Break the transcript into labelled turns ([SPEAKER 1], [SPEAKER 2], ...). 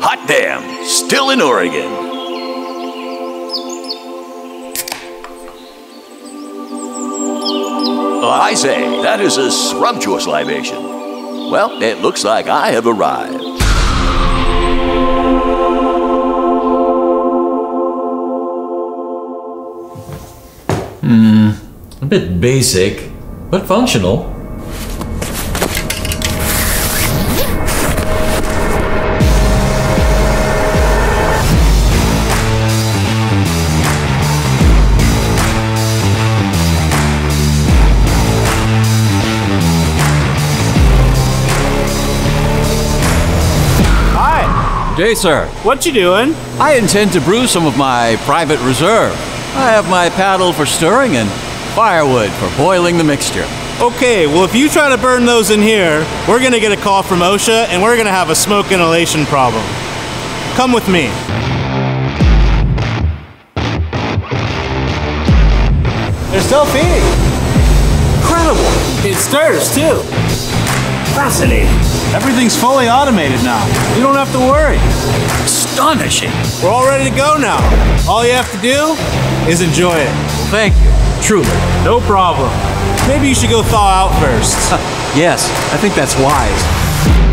[SPEAKER 1] Hot damn, still in Oregon. I say, that is a sumptuous libation. Well, it looks like I have arrived.
[SPEAKER 2] Bit basic, but functional.
[SPEAKER 3] Hi,
[SPEAKER 4] Jay, sir,
[SPEAKER 3] what you doing?
[SPEAKER 4] I intend to brew some of my private reserve. I have my paddle for stirring and firewood for boiling the mixture.
[SPEAKER 3] Okay, well, if you try to burn those in here, we're gonna get a call from OSHA and we're gonna have a smoke inhalation problem. Come with me. They're still feeding. Incredible. It stirs too. Fascinating. Everything's fully automated now. You don't have to worry.
[SPEAKER 4] Astonishing!
[SPEAKER 3] We're all ready to go now. All you have to do is enjoy it.
[SPEAKER 4] Thank you, truly.
[SPEAKER 3] No problem. Maybe you should go thaw out first.
[SPEAKER 4] Yes, I think that's wise.